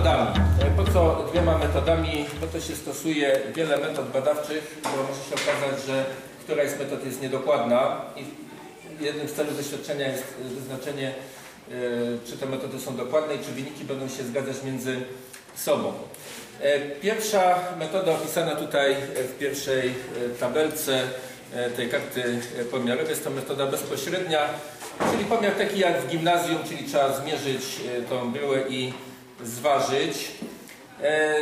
metodami. E, Po co dwiema metodami? Po to się stosuje wiele metod badawczych, bo może się okazać, że któraś z metod jest niedokładna i jednym z celów doświadczenia jest e, wyznaczenie, e, czy te metody są dokładne i czy wyniki będą się zgadzać między sobą. Pierwsza metoda opisana tutaj w pierwszej tabelce tej karty pomiarowej jest to metoda bezpośrednia, czyli pomiar taki jak w gimnazjum, czyli trzeba zmierzyć tą bryłę i zważyć. E,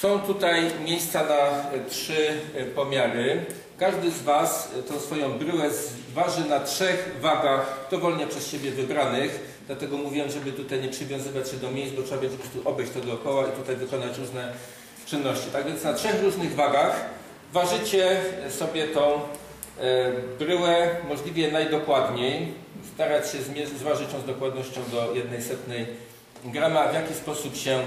Są tutaj miejsca na trzy e, pomiary. Każdy z Was e, tą swoją bryłę zważy na trzech wagach dowolnie przez siebie wybranych. Dlatego mówiłem, żeby tutaj nie przywiązywać się do miejsc, bo trzeba będzie po prostu obejść to dookoła i tutaj wykonać różne czynności. Tak więc na trzech różnych wagach ważycie sobie tą bryłę możliwie najdokładniej. Starać się zważyć ją z dokładnością do jednej setnej grama, w jaki sposób się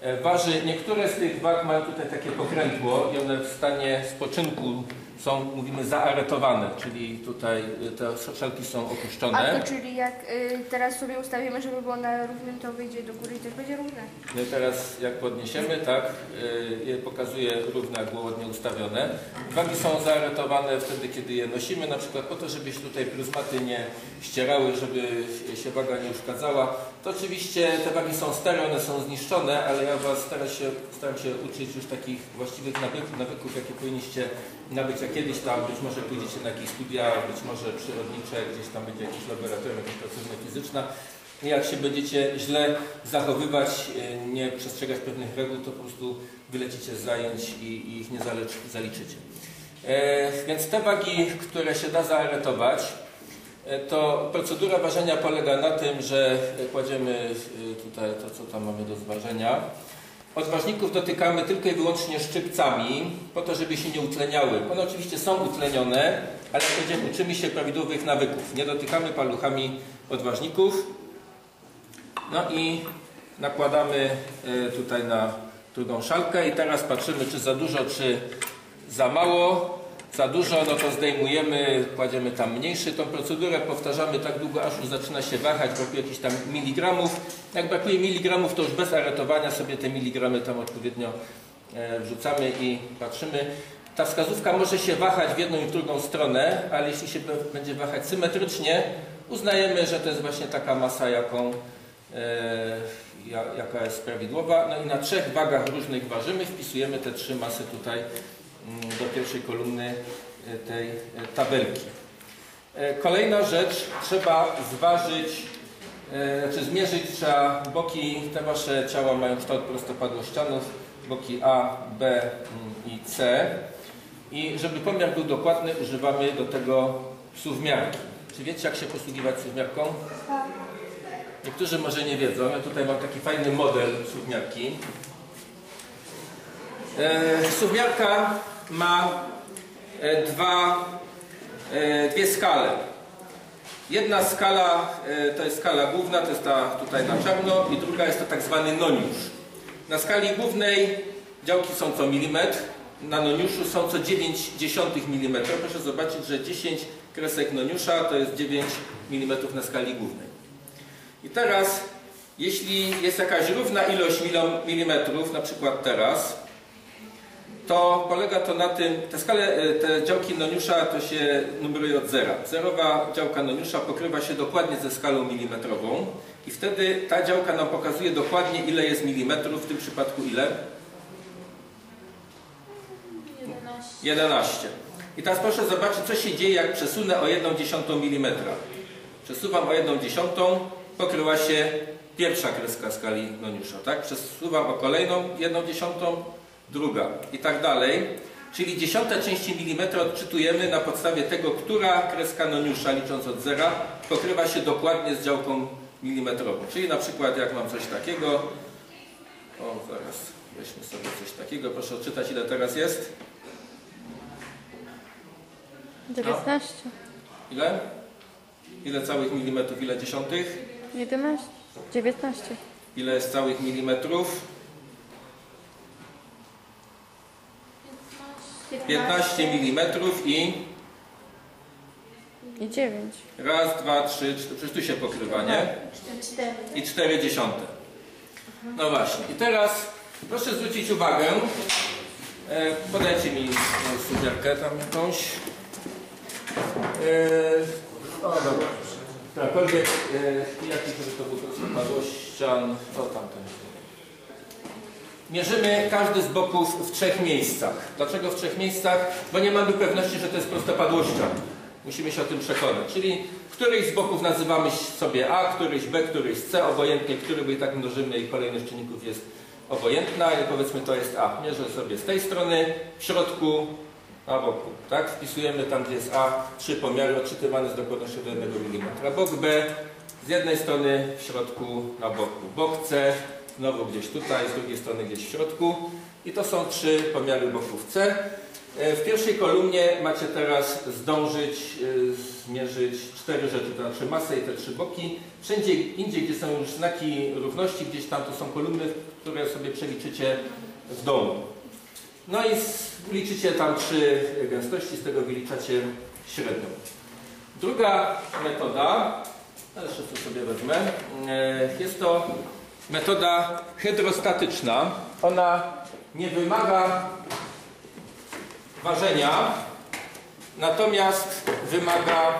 e, waży. Niektóre z tych wag mają tutaj takie pokrętło i one w stanie spoczynku są, mówimy, zaaretowane, czyli tutaj e, te szelki są A opuszczone. to czyli jak y, teraz sobie ustawimy, żeby było na równym, to wyjdzie do góry i też będzie równe. No i teraz jak podniesiemy, tak, y, je pokazuje było ładnie ustawione. Wagi są zaaretowane wtedy, kiedy je nosimy, na przykład po to, żeby się tutaj pryzmaty nie ścierały, żeby się waga nie uszkadzała. To oczywiście te wagi są stare, one są zniszczone, ale ja Was staram się, staram się uczyć już takich właściwych nawyków, nawyków, jakie powinniście nabyć, jak kiedyś tam być może pójdziecie na jakieś studia, być może przyrodnicze, gdzieś tam będzie jakieś laboratorium, jakaś pracownia fizyczna. Jak się będziecie źle zachowywać, e, nie przestrzegać pewnych reguł, to po prostu wylecicie z zajęć i, i ich nie zalecz- zaliczycie. E, więc te wagi, które się da zaaretować, to procedura ważenia polega na tym, że e, kładziemy e, tutaj to, co tam mamy do zważenia. Odważników dotykamy tylko i wyłącznie szczypcami, po to, żeby się nie utleniały. One oczywiście są utlenione, ale powiedziałem, uczymy się prawidłowych nawyków. Nie dotykamy paluchami odważników. No i nakładamy e, tutaj na drugą szalkę i teraz patrzymy, czy za dużo, czy za mało. Za dużo, no to zdejmujemy, kładziemy tam mniejszy. Tą procedurę powtarzamy tak długo, aż już zaczyna się wahać, brakuje jakichś tam miligramów. Jak brakuje miligramów, to już bez aretowania sobie te miligramy tam odpowiednio e, wrzucamy i patrzymy. Ta wskazówka może się wahać w jedną i w drugą stronę, ale jeśli się będzie wahać symetrycznie, uznajemy, że to jest właśnie taka masa, jaką, e, ja, jaka jest prawidłowa. No i na trzech wagach różnych ważymy, wpisujemy te trzy masy tutaj do pierwszej kolumny e, tej e, tabelki. E, Kolejna rzecz, trzeba zważyć, znaczy zmierzyć trzeba boki, te wasze ciała mają kształt prostopadłościanów, boki A, B mm, i C. I żeby pomiar był dokładny, używamy do tego suwmiarki. Czy wiecie, jak się posługiwać suwmiarką? Niektórzy może nie wiedzą. Ja tutaj mam taki fajny model suwmiarki. Suwmiarka ma e, dwa, e, dwie skale. Jedna skala e, to jest skala główna, to jest ta tutaj na czarno i druga jest to tak zwany noniusz. Na skali głównej działki są co milimetr, na noniuszu są co 9 dziesiątych mm. Proszę zobaczyć, że 10 kresek noniusza to jest 9 mm na skali głównej. I teraz, jeśli jest jakaś równa ilość milimetrów, na przykład teraz, to polega to na tym, te skale, e, te działki noniusza to się numeruje od zera. Zerowa działka noniusza pokrywa się dokładnie ze skalą milimetrową i wtedy ta działka nam pokazuje dokładnie ile jest milimetrów, w tym przypadku ile? 11. I teraz proszę zobaczyć, co się dzieje, jak przesunę o 1 dziesiątą milimetra. Przesuwam o 1 dziesiątą, pokryła się pierwsza kreska skali noniusza, tak? Przesuwam o kolejną 1 dziesiątą, druga i tak dalej. Czyli dziesiąte części milimetra odczytujemy na podstawie tego, która kreska noniusza, licząc od zera, pokrywa się dokładnie z działką milimetrową. Czyli na przykład jak mam coś takiego, o zaraz weźmy sobie coś takiego, proszę odczytać ile teraz jest. 19, Ile? Ile całych milimetrów, ile dziesiątych? 11, 19, Ile jest całych milimetrów? 15 milimetrów i i 9. raz, dwa, trzy, cztery, przecież tu się pokrywa, nie? I cztery dziesiąte. No właśnie. I teraz proszę zwrócić uwagę. E, podajcie mi e, sugerkę tam jakąś. E, o, dobra. Którakolwiek, e, jaki to był prostopadłościan, o tamten. Mierzymy każdy z boków w trzech miejscach. Dlaczego w trzech miejscach? Bo nie mamy pewności, że to jest prostopadłościan. Musimy się o tym przekonać. Czyli któryś z boków nazywamy sobie A, któryś B, któryś C, obojętnie który, bo i tak mnożymy i kolejność czynników jest obojętna i powiedzmy to jest A. Mierzę sobie z tej strony, w środku, na boku. Tak? Wpisujemy tam, gdzie jest A, trzy pomiary odczytywane z dokładnością do 1 mm. Bok B z jednej strony, w środku, na boku. Bok C znowu gdzieś tutaj, z drugiej strony gdzieś w środku. I to są trzy pomiary boków C. E, W pierwszej kolumnie macie teraz zdążyć e, zmierzyć cztery rzeczy, to znaczy masę i te trzy boki. Wszędzie indziej, gdzie są już znaki równości, gdzieś tam to są kolumny, które sobie przeliczycie w domu. No i liczycie tam trzy gęstości, z tego wyliczacie średnią. Druga metoda, jeszcze to sobie wezmę, e, jest to metoda hydrostatyczna. Ona nie wymaga ważenia, natomiast wymaga,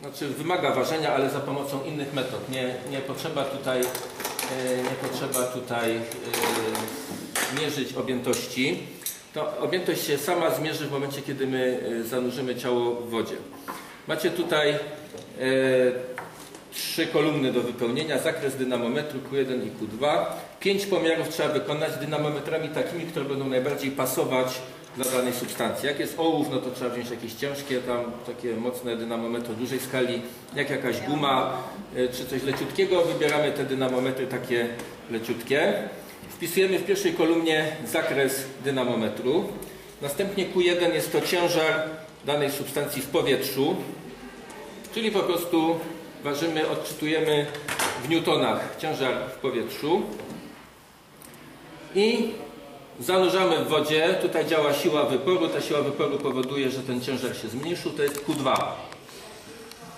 znaczy wymaga ważenia, ale za pomocą innych metod. Nie, nie potrzeba tutaj, e, nie potrzeba tutaj e, mierzyć objętości. To objętość się sama zmierzy w momencie, kiedy my e, zanurzymy ciało w wodzie. Macie tutaj trzy kolumny do wypełnienia, zakres dynamometru Q1 i Q2. Pięć pomiarów trzeba wykonać dynamometrami takimi, które będą najbardziej pasować dla danej substancji. Jak jest ołów, no to trzeba wziąć jakieś ciężkie, tam takie mocne dynamometry o dużej skali, jak jakaś guma y, czy coś leciutkiego. Wybieramy te dynamometry takie leciutkie. Wpisujemy w pierwszej kolumnie zakres dynamometru. Następnie Q1 jest to ciężar danej substancji w powietrzu, czyli po prostu ważymy, odczytujemy w newtonach ciężar w powietrzu i zanurzamy w wodzie. Tutaj działa siła wyporu. Ta siła wyporu powoduje, że ten ciężar się zmniejszył. To jest Q2.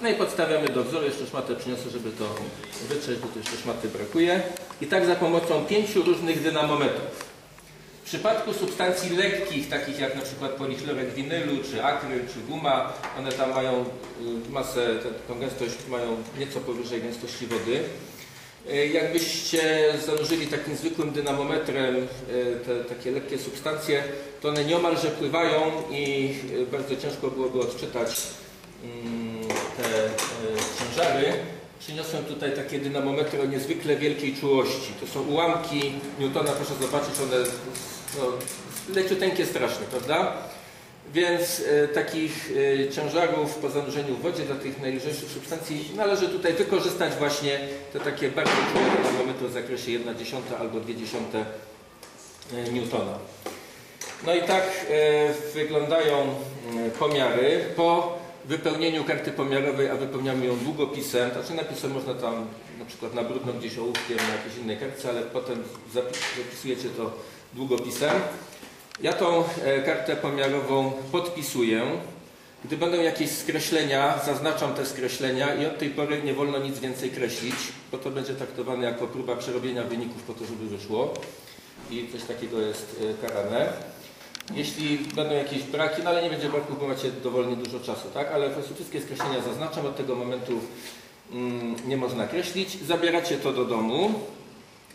No i podstawiamy do wzoru. Jeszcze szmatę przyniosę, żeby to wytrzeć, bo tu jeszcze szmaty brakuje. I tak za pomocą pięciu różnych dynamometrów. W przypadku substancji lekkich, takich jak na przykład polichlorek winylu, czy akryl, czy guma, one tam mają y, masę, tą gęstość mają nieco powyżej gęstości wody. Y, Jakbyście zanurzyli takim zwykłym dynamometrem y, te takie lekkie substancje, to one nieomalże pływają i bardzo ciężko byłoby odczytać mm, te ciężary. Przyniosłem tutaj takie dynamometry o niezwykle wielkiej czułości. To są ułamki Newtona, proszę zobaczyć, one no, leciuteńkie strasznie, prawda? Więc e, takich e, ciężarów po zanurzeniu w wodzie dla tych najlżejszych substancji należy tutaj wykorzystać właśnie te takie bardzo czułe dynamometry o zakresie 1 dziesiąta albo 2 dziesiąte e, Newtona. No i tak wyglądają pomiary. Po wypełnieniu karty pomiarowej, a wypełniamy ją długopisem, znaczy napisem można tam na przykład na brudno gdzieś ołówkiem na jakiejś innej kartce, ale potem zapi- zapisujecie to długopisem. Ja tą e, kartę pomiarową podpisuję. Gdy będą jakieś skreślenia, zaznaczam te skreślenia i od tej pory nie wolno nic więcej kreślić, bo to będzie traktowane jako próba przerobienia wyników po to, żeby wyszło. I coś takiego jest e, karane. Jeśli będą jakieś braki, no ale nie będzie braków, bo macie dowolnie dużo czasu, tak? Ale po prostu wszystkie skreślenia zaznaczam, od tego momentu mm, nie można kreślić. Zabieracie to do domu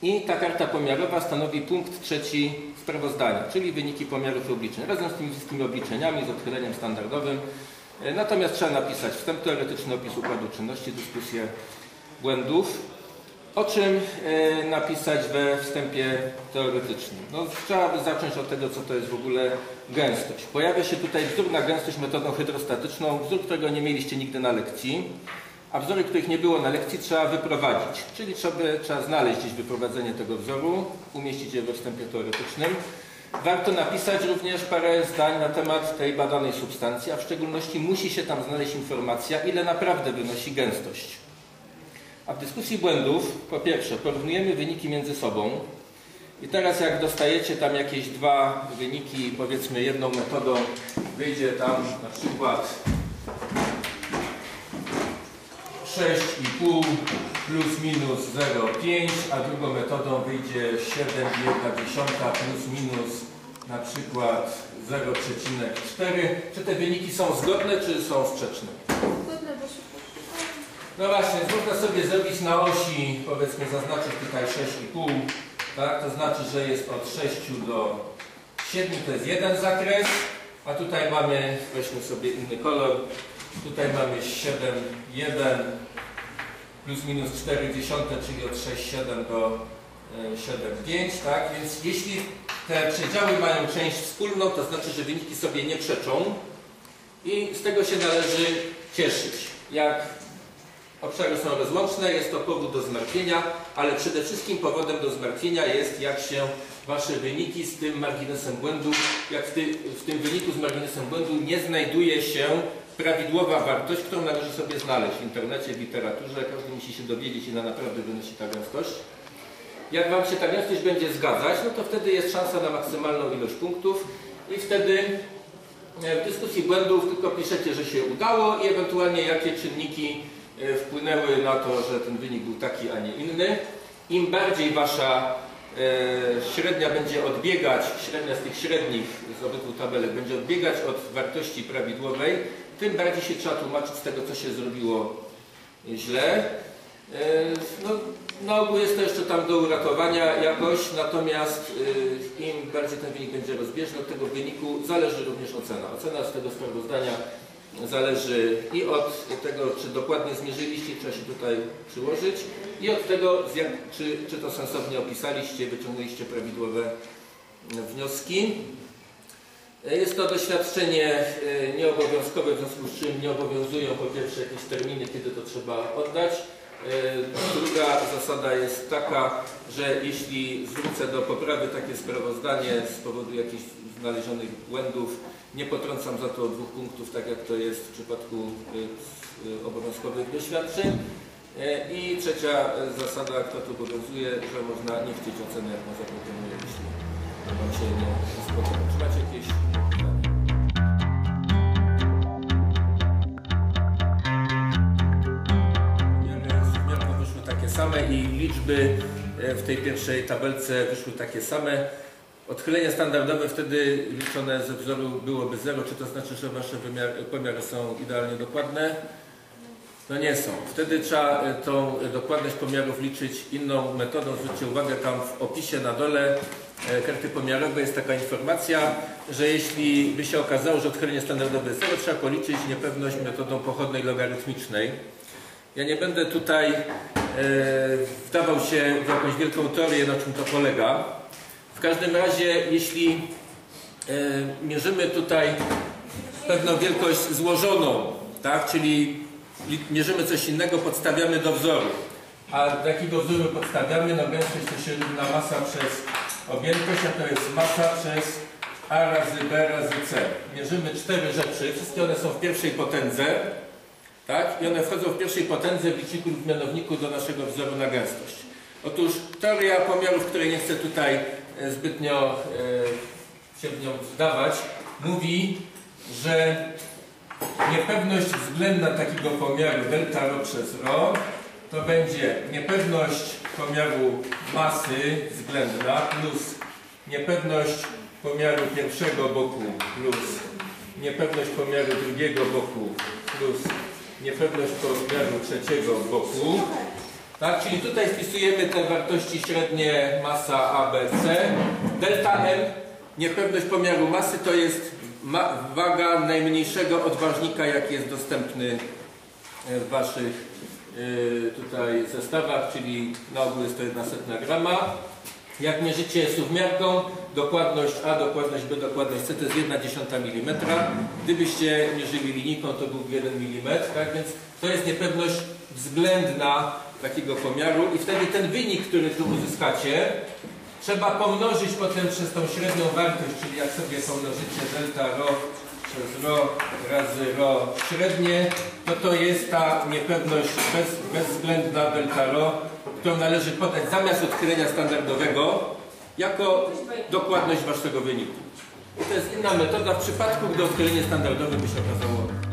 i ta karta pomiarowa stanowi punkt trzeci sprawozdania, czyli wyniki pomiarów i obliczeń, razem z tymi wszystkimi obliczeniami, z odchyleniem standardowym. E, Natomiast trzeba napisać wstęp teoretyczny, opis układu czynności, dyskusję błędów. O czym e, napisać we wstępie teoretycznym? No, trzeba by zacząć od tego, co to jest w ogóle gęstość. Pojawia się tutaj wzór na gęstość metodą hydrostatyczną, wzór, którego nie mieliście nigdy na lekcji, a wzory, których nie było na lekcji, trzeba wyprowadzić. Czyli trzeba, trzeba znaleźć gdzieś wyprowadzenie tego wzoru, umieścić je we wstępie teoretycznym. Warto napisać również parę zdań na temat tej badanej substancji, a w szczególności musi się tam znaleźć informacja, ile naprawdę wynosi gęstość. A w dyskusji błędów, po pierwsze, porównujemy wyniki między sobą. I teraz jak dostajecie tam jakieś dwa wyniki, powiedzmy jedną metodą, wyjdzie tam na przykład 6,5 plus minus 0,5, a drugą metodą wyjdzie 7,1 plus minus na przykład 0,4. Czy te wyniki są zgodne, czy są sprzeczne? No właśnie, można sobie zrobić na osi, powiedzmy zaznaczyć tutaj 6,5, tak? To znaczy, że jest od 6 do 7 to jest jeden zakres, a tutaj mamy, weźmy sobie inny kolor, tutaj mamy 7,1 plus minus 4 dziesiąte, czyli od 6,7 do e, 7,5, tak? Więc jeśli te przedziały mają część wspólną, to znaczy, że wyniki sobie nie przeczą i z tego się należy cieszyć. Jak obszary są rozłączne, jest to powód do zmartwienia, ale przede wszystkim powodem do zmartwienia jest, jak się Wasze wyniki z tym marginesem błędu, jak w, ty, w tym wyniku z marginesem błędu nie znajduje się prawidłowa wartość, którą należy sobie znaleźć w internecie, w literaturze. Każdy musi się dowiedzieć, ile naprawdę wynosi ta gęstość. Jak Wam się ta gęstość będzie zgadzać, no to wtedy jest szansa na maksymalną ilość punktów i wtedy e, w dyskusji błędów tylko piszecie, że się udało i ewentualnie jakie czynniki e, wpłynęły na to, że ten wynik był taki, a nie inny. Im bardziej Wasza średnia będzie odbiegać, średnia z tych średnich z obydwu tabelek będzie odbiegać od wartości prawidłowej, tym bardziej się trzeba tłumaczyć z tego, co się zrobiło źle. E, No, na ogół jest to jeszcze tam do uratowania jakoś, natomiast y, im bardziej ten wynik będzie rozbieżny, od tego wyniku zależy również ocena. Ocena z tego sprawozdania zależy i od tego, czy dokładnie zmierzyliście, trzeba się tutaj przyłożyć, i od tego, czy, czy to sensownie opisaliście, wyciągnęliście prawidłowe wnioski. Jest to doświadczenie e, nieobowiązkowe, w związku z czym nie obowiązują po pierwsze jakieś terminy, kiedy to trzeba oddać. E, Druga zasada jest taka, że jeśli zwrócę do poprawy takie sprawozdanie z powodu jakichś znalezionych błędów, nie potrącam za to dwóch punktów, tak jak to jest w przypadku e, e, obowiązkowych doświadczeń. E, I trzecia e, zasada, która tu obowiązuje, że można nie chcieć oceny, jak ma zaproponuje, jeśli Wam się nie spodoba. Czy macie jakieś zmiarką wyszły takie same i liczby e, w tej pierwszej tabelce wyszły takie same. Odchylenie standardowe wtedy liczone ze wzoru byłoby 0, czy to znaczy, że Wasze pomiary są idealnie dokładne? No nie są. Wtedy trzeba e, tą dokładność pomiarów liczyć inną metodą. Zwróćcie uwagę, tam w opisie na dole e, karty pomiarowej jest taka informacja, że jeśli by się okazało, że odchylenie standardowe jest 0, trzeba policzyć niepewność metodą pochodnej logarytmicznej. Ja nie będę tutaj e, wdawał się w jakąś wielką teorię, na czym to polega. Każdym razie, jeśli e, mierzymy tutaj pewną wielkość złożoną, tak, czyli li- mierzymy coś innego, podstawiamy do wzoru. A jakiego wzoru podstawiamy? No gęstość to się równa masa przez objętość, a to jest masa przez A razy B razy C. Mierzymy cztery rzeczy, wszystkie one są w pierwszej potędze, tak? I one wchodzą w pierwszej potędze w liczniku lub mianowniku do naszego wzoru na gęstość. Otóż teoria pomiarów, której nie chcę tutaj zbytnio e, się w nią wdawać, mówi, że niepewność względna takiego pomiaru delta rho przez rho to będzie niepewność pomiaru masy względna plus niepewność pomiaru pierwszego boku plus niepewność pomiaru drugiego boku plus niepewność pomiaru trzeciego boku. Tak, czyli tutaj wpisujemy te wartości średnie masa A, B, C. Delta M, niepewność pomiaru masy to jest ma waga najmniejszego odważnika, jaki jest dostępny e, w Waszych e, tutaj zestawach, czyli na ogół jest to 1 setna grama. Jak mierzycie suwmiarką, dokładność A, dokładność B, dokładność C to jest 1 dziesiąta mm. Gdybyście mierzyli linijką, to byłby 1 mm, tak więc to jest niepewność względna takiego pomiaru i wtedy ten wynik, który tu uzyskacie, trzeba pomnożyć potem przez tą średnią wartość, czyli jak sobie pomnożycie delta rho przez rho razy rho średnie, to to jest ta niepewność bez, bezwzględna delta rho, którą należy podać zamiast odchylenia standardowego jako dokładność waszego wyniku. I to jest inna metoda. W przypadku, gdy odchylenie standardowe by się okazało